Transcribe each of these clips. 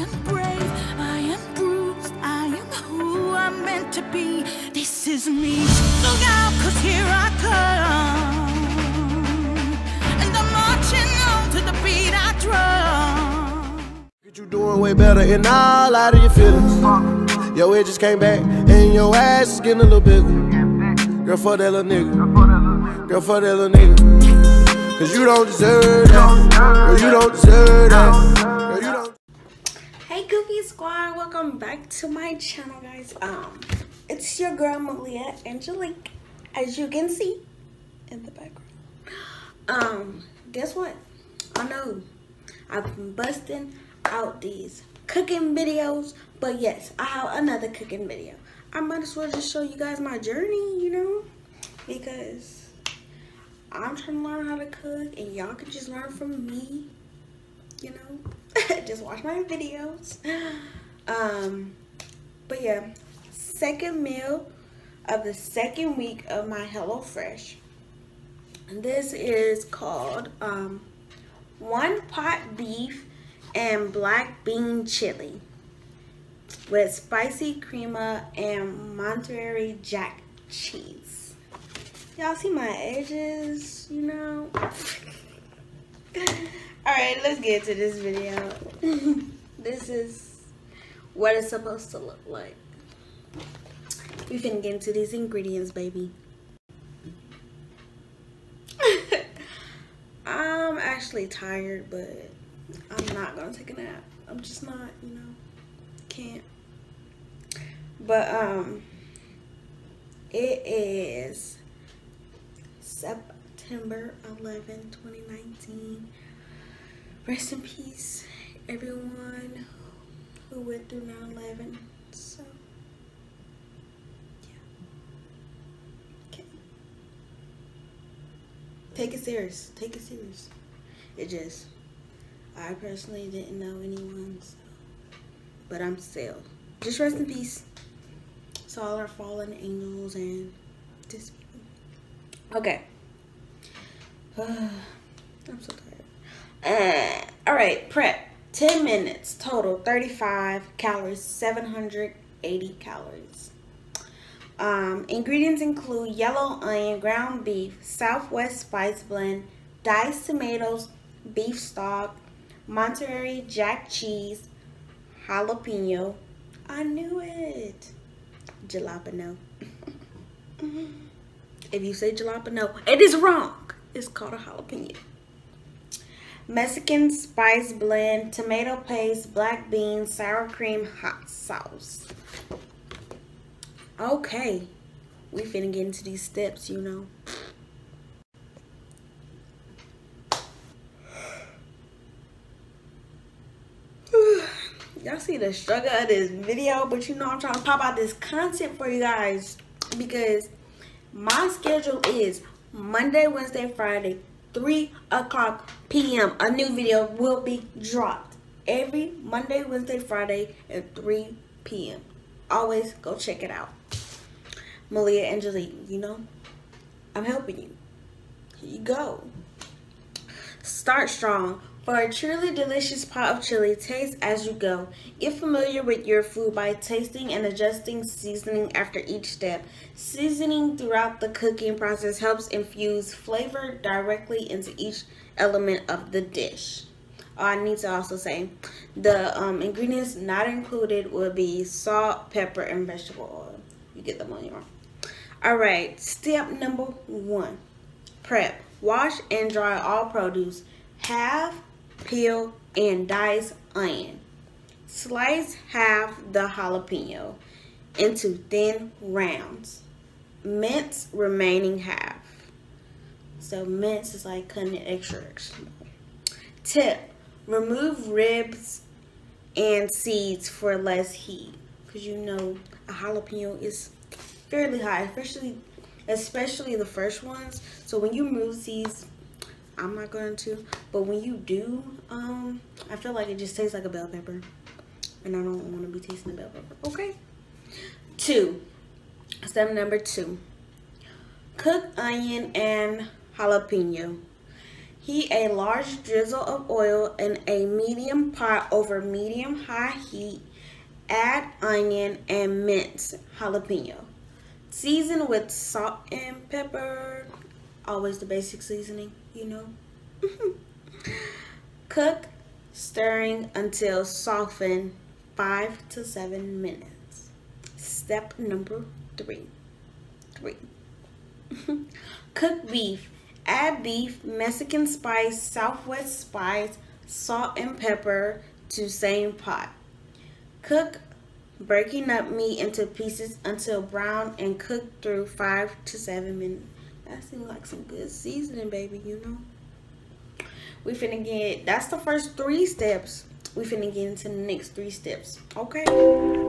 am brave, I am bruised, I am who I'm meant to be. This is me. Look out, cause here I come. And I'm marching on to the beat I drum. Get you doing way better and all out of your feelings. Yo, it just came back and your ass is getting a little bigger. Girl, fuck that little nigga. Girl, fuck that little nigga. Cause you don't deserve that. Girl, you don't deserve that. Goofy Squad, welcome back to my channel guys. Um, it's your girl Malia Angelique, as you can see in the background. Um, guess what? I know I've been busting out these cooking videos, but yes, I have another cooking video. I might as well just show you guys my journey, you know, because I'm trying to learn how to cook and y'all can just learn from me you know just watch my videos. Um but yeah second meal of the second week of my HelloFresh. And this is called um one pot beef and black bean chili with spicy crema and Monterey Jack cheese. Y'all see my edges you know Alright, let's get to this video. this is what it's supposed to look like. We finna get into these ingredients, baby. I'm actually tired, but I'm not gonna take a nap. I'm just not, you know, can't. But, um, it is September 11, 2019 rest in peace everyone who went through 9-11 so yeah. Okay. Take it serious. Take it serious. It just i personally didn't know anyone so but i'm still. Just rest in peace. To all our fallen angels and people. Okay. I'm so uh, all right, prep. 10 minutes total, 35 calories, 780 calories. Um, ingredients include yellow onion, ground beef, southwest spice blend, diced tomatoes, beef stock, Monterey Jack cheese, jalapeno. I knew it. Jalapeno. if you say jalapeno, it is wrong. It's called a jalapeno. Mexican spice blend, tomato paste, black beans, sour cream, hot sauce. Okay, we finna get into these steps, you know. Y'all see the struggle of this video, but you know I'm trying to pop out this content for you guys because my schedule is Monday, Wednesday, Friday, 3 o'clock p.m. A new video will be dropped every Monday, Wednesday, Friday at 3 p.m. Always go check it out. Malia Angelique, you know, I'm helping you. Here you go. Start strong. For a truly delicious pot of chili, taste as you go. Get familiar with your food by tasting and adjusting seasoning after each step. Seasoning throughout the cooking process helps infuse flavor directly into each element of the dish. Oh, I need to also say the um, ingredients not included will be salt, pepper, and vegetable oil. You get them on your own. All right, step number one, prep. Wash and dry all produce. Have peel, and dice onion. Slice half the jalapeno into thin rounds. Mince remaining half. So mince is like cutting it extra, extra. Tip, remove ribs and seeds for less heat. Because you know a jalapeno is fairly high, especially especially the first ones. So when you remove seeds, I'm not going to. But when you do, um, I feel like it just tastes like a bell pepper. And I don't want to be tasting a bell pepper. Okay. Two. Step number two. Cook onion and jalapeno. Heat a large drizzle of oil in a medium pot over medium high heat. Add onion and minced jalapeno. Season with salt and pepper. Always the basic seasoning, you know. Cook, stirring until softened 5 to 7 minutes. Step number 3. 3. Cook beef Add beef, Mexican spice, Southwest spice, salt and pepper to same pot. Cook breaking up meat into pieces until brown and cook through 5 to 7 minutes. That seems like some good seasoning, baby, you know. We finna get, that's the first three steps. We finna get into the next three steps, okay?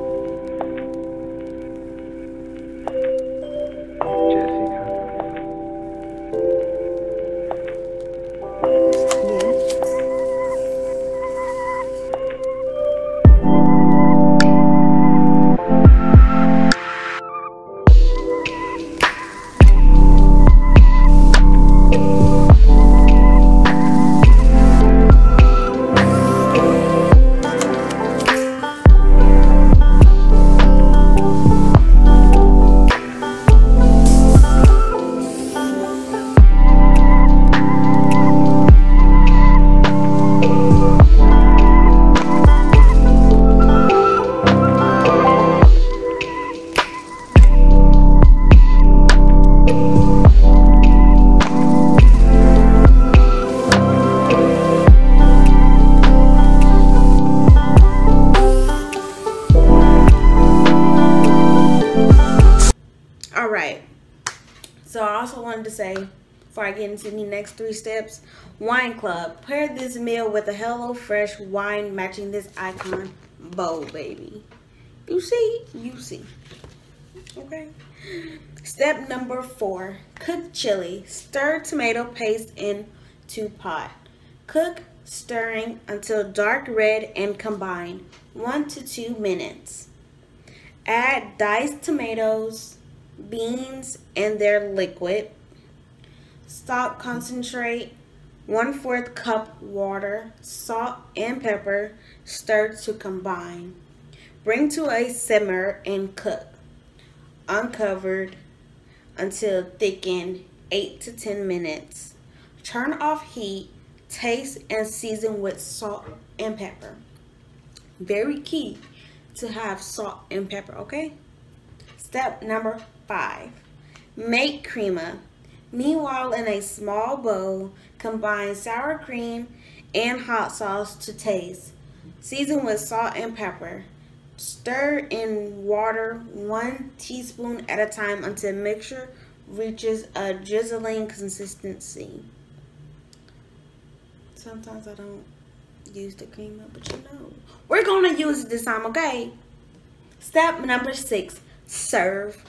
Before I get into the next three steps. Wine Club. Pair this meal with a HelloFresh wine matching this icon bowl, baby. You see? You see. Okay. Step number four. Cook chili. Stir tomato paste into pot. Cook stirring until dark red and combine. One to two minutes. Add diced tomatoes, beans, and their liquid stock concentrate, 1 4th cup water, salt and pepper, stir to combine. Bring to a simmer and cook, uncovered until thickened 8 to 10 minutes. Turn off heat, taste and season with salt and pepper. Very key to have salt and pepper, okay? Step number five, make crema. Meanwhile, in a small bowl, combine sour cream and hot sauce to taste. Season with salt and pepper. Stir in water one teaspoon at a time until mixture reaches a drizzling consistency. Sometimes I don't use the cream, but you know. We're going to use it this time, okay? Step number six, serve.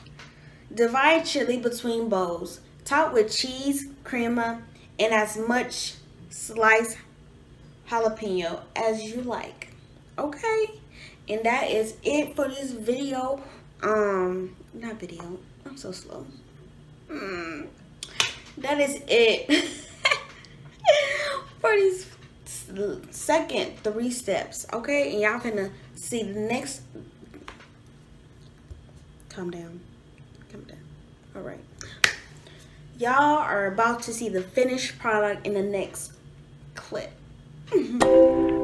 Divide chili between bowls topped with cheese, crema, and as much sliced jalapeno as you like. Okay? And that is it for this video. Um, not video. I'm so slow. Mm, that is it for these second three steps. Okay? And y'all gonna see the next. Calm down. Calm down. All right. Y'all are about to see the finished product in the next clip.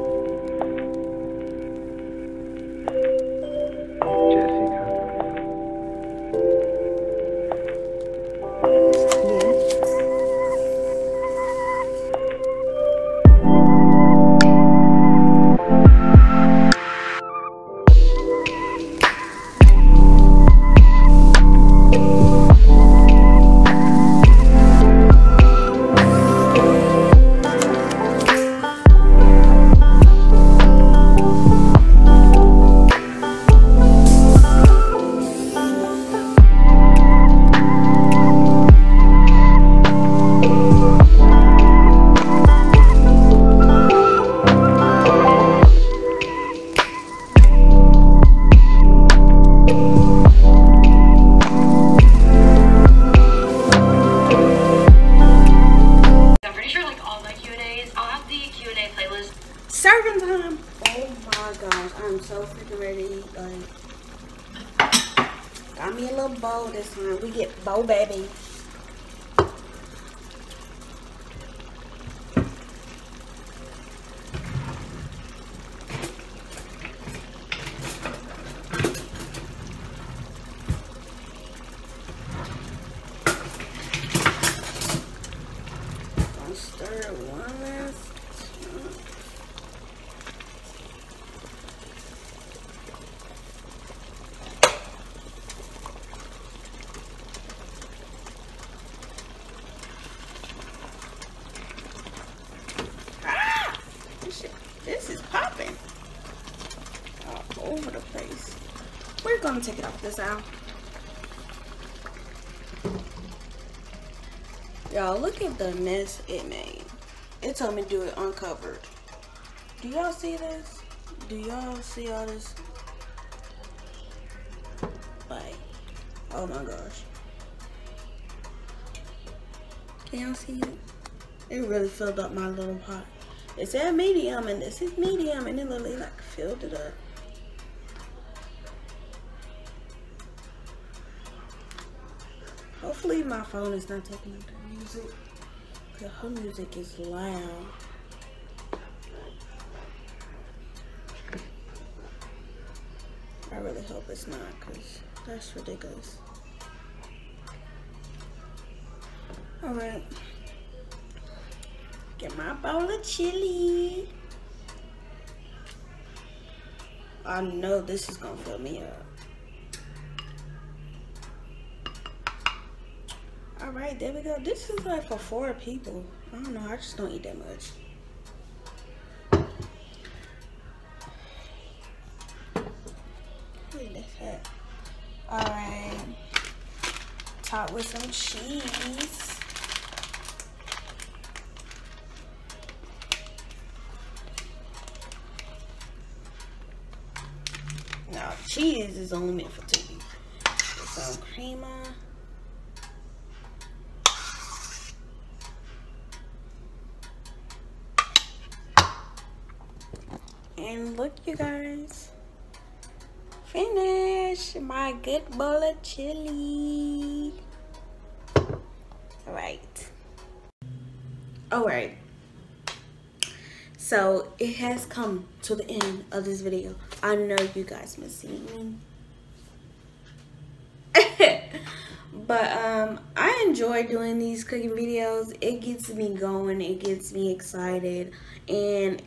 This, shit, this is popping all over the place. We're gonna take it off this out. Y'all, look at the mess it made. It told me to do it uncovered. Do y'all see this? Do y'all see all this? Like, oh my gosh. Can y'all see it? It really filled up my little pot. It said medium, and this is medium, and it literally like filled it up. Hopefully my phone is not taking up the music. Cause her music is loud. I really hope it's not, cause that's ridiculous. Alright. Get my bowl of chili. I know this is gonna fill me up. All right, there we go. This is like for four people. I don't know. I just don't eat that much. All right. Top with some cheese. Cheese is only meant for two. Some creamer. And look, you guys. Finish my good bowl of chili. All right. All right. So it has come to the end of this video. I know you guys miss seeing me. but um I enjoy doing these cooking videos. It gets me going. It gets me excited. And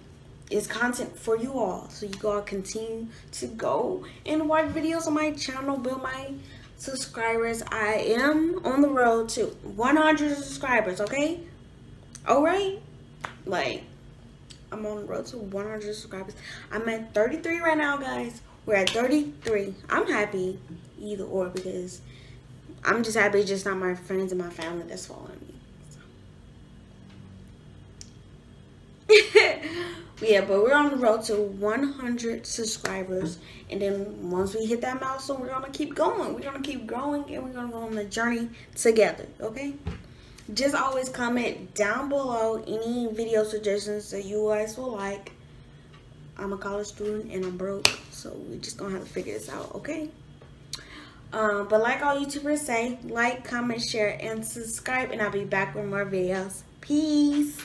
it's content for you all. So you all continue to go and watch videos on my channel, build my subscribers. I am on the road to 100 subscribers, okay? Alright? Like, I'm on the road to 100 subscribers. I'm at 33 right now, guys. We're at 33. I'm happy either or because I'm just happy it's just not my friends and my family that's following me. yeah, but we're on the road to 100 subscribers. And then once we hit that milestone, we're going to keep going. We're going to keep growing and we're going to go on the journey together, okay? Just always comment down below any video suggestions that you guys will like. I'm a college student and I'm broke, so we're just to have to figure this out, okay? Um, but like all YouTubers say, like, comment, share, and subscribe. And I'll be back with more videos. Peace.